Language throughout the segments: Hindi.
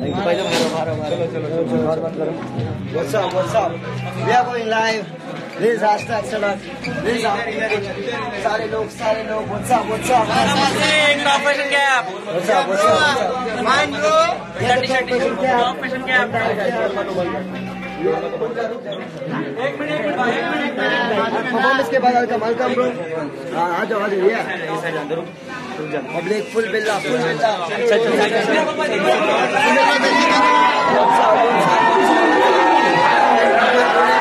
What's up? What's up? We are going live. This is hashtag. This is सारे लोग सारे लोग. What's up? What's up? Top fashion gap. What's up? What's up? Mind bro. Yeah, the top fashion cap. Top fashion gap. Performance के बाद वेलकम वेलकम ब्रो हाँ आ जाओ आ जाओ ये पब्लिक फुल बिल्ला फुल बिल्ला Three,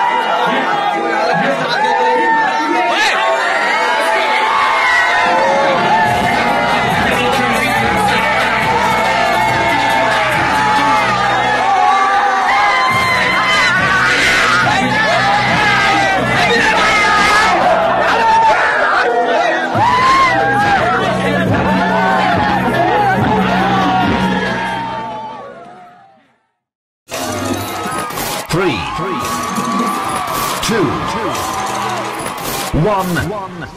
one.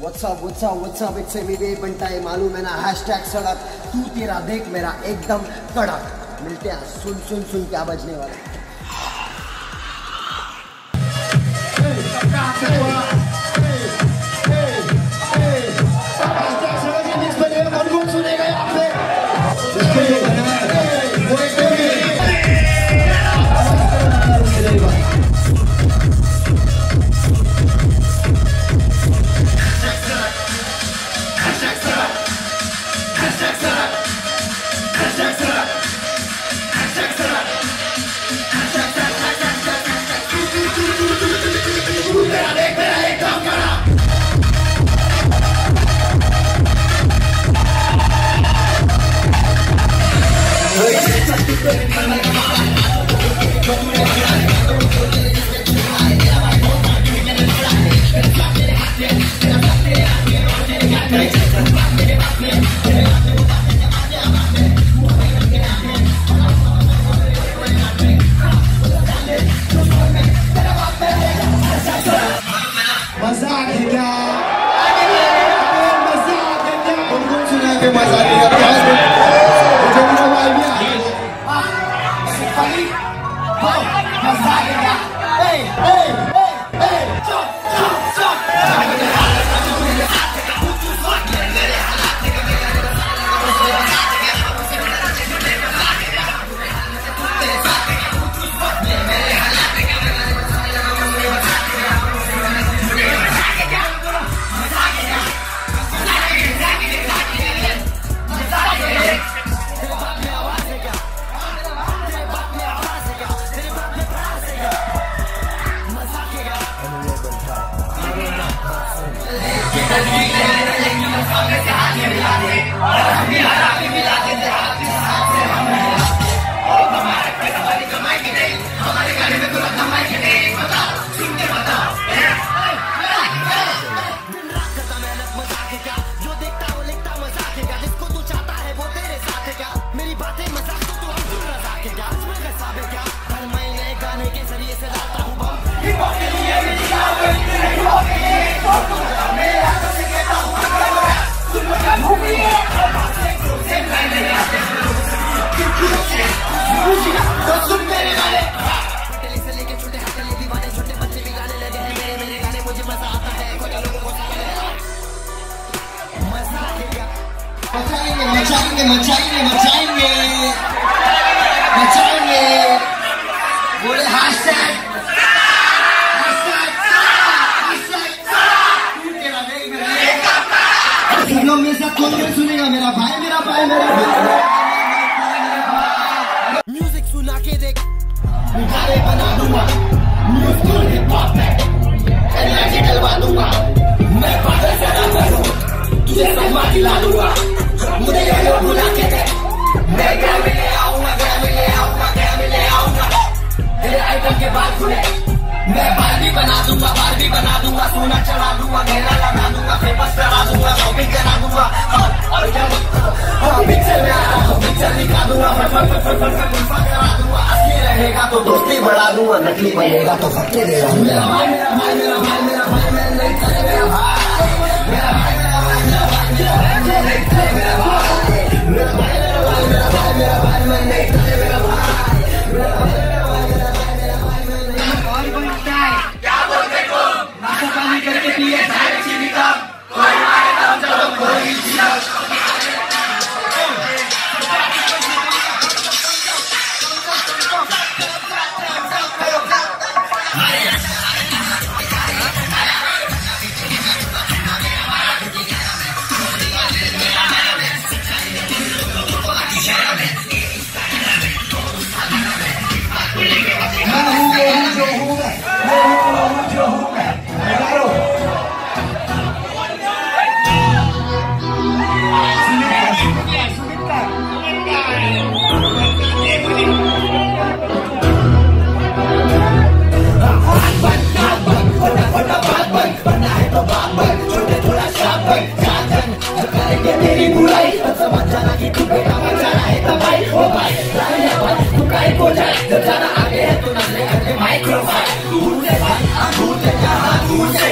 What's up what's up what's up it's me वे बनता है मालूम है ना हैशटैग सड़क तू तेरा देख मेरा एकदम कड़क मिलते हैं सुन सुन सुन क्या बजने वाला मचाएँगे मचाएँगे। मचाएँगे। मचाएँगे मचाएँगे बोले हैशटैग सब खोल कौन सुनेगा, मेरा भाई मेरा भाई मेरा भाई म्यूज़िक सुना के देख। निकाले बना दूँगा। न्यूज़ को एनर्जी डलवा दूँगा। मैं पागल करूँ। तुझे दिला दूँगा। मुझे ये लोग बुला के मैं क्या ले असली तो दोस्ती बढ़ा दूँगा नकली बनेगा तो फटके दे रहा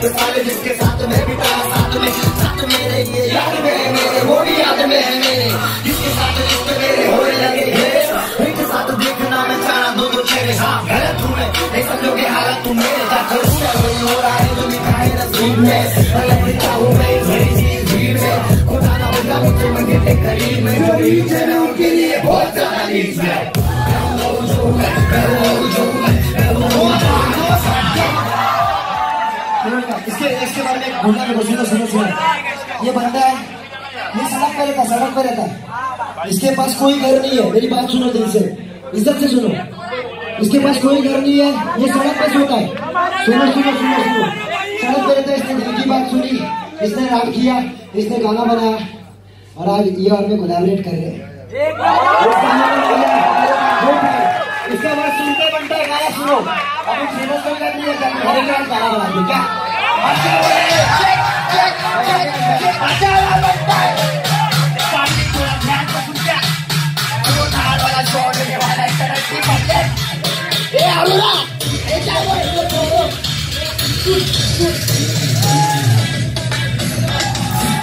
साथ साल जिसके साथ मैं बिता साथ में, साथ मेरे ये याद में, मेरे वो भी याद में है। मेरे जिसके साथ रिश्ते मेरे होने लगे हैं, एक साथ देखना मैं चारा दो दो चेहरे हाँ गलत हूँ मैं। नहीं समझोगे हालत तुम मेरे क्या करूँ मैं वही हो। रहा है जो लिखा है नसीब में। दिखा हूँ मैं बड़ी चीज़ भीड़ में। खुदा ना बदला मुझे मंगे के करीब में। जो रीच है मैं उनके लिए बहुत ज़्यादा नीच में मैं हूँ जो मैं हूँ जो इसके इसके बारे में बोलना मेरे को सुनो सुनो सुनो ये बंदा है ये सड़क पे रहता सड़क पे रहता इसके पास कोई घर नहीं है मेरी बात सुनो दिल से इज़्ज़त से सुनो इसके पास कोई घर नहीं है ये सड़क पे सोता है सुनो सुनो सुनो सुनो सड़क पे रहता है इसने दिल की बात सुनी इसने राग किया इसने गाना बनाया और आज ये और में कोलैबोरेट कर रहे हैं इसके बाद सुनते बनते गाना सुनो अभी फ़ेमस बन जाती है क्या Yeah, I'm not. It's that way.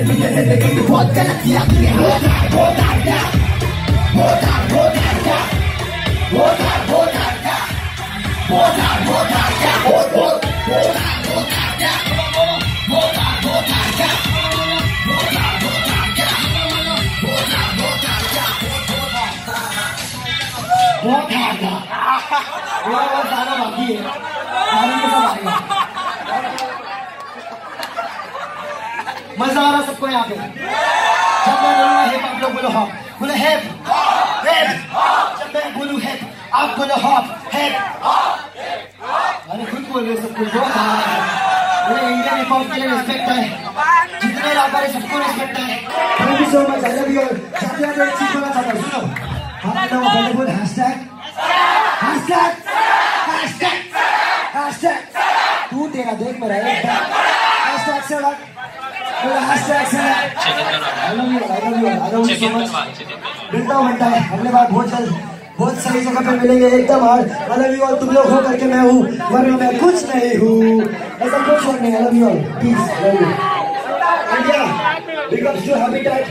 हर एक गाना बना दो क्या बहुत हार्ड था थोड़ा बहुत गाना बाकी है गाने में सब आएगा मज़ा आ रहा सबको यहाँ पे। जब मैं बोलूँगा हिप आप लोग बोलो हॉप बोलो हिप हिप जब मैं बोलूँ हिप आप बोलो हॉप हिप अरे खुद बोल रहे सब कुछ बहुत मुझे इंडियन हिप हॉप के लिए रिस्पेक्ट है। जितने रैपर है सबको रिस्पेक्ट है। Thank you so much I love you सबसे ज़्यादा एक चीज़ बोलना चाहता हूँ, सुनो। आप लोग Bollywood hashtag hashtag hashtag hashtag तू तेरा देख मेरा एक हैशटैग से मिलता हूँ मिलता है अगले बार बहुत जल्द बहुत सही जगह पे मिलेंगे एकदम हार्ड आई यू और तुम लोग हो करके मैं हूँ वरना मैं कुछ नहीं हूँ ऐसा कुछ और नहीं I you all peace love you India ups to Habitat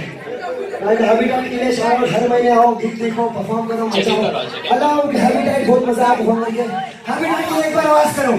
and Habitat के लिए शाम हर महीने आओ गीत देखो परफॉर्म करो मज़ा आओ अल्लाह हैबिटेट बहुत मज़ा आया परफॉर्म करके हैबिटेट को एक बार आवाज़ करो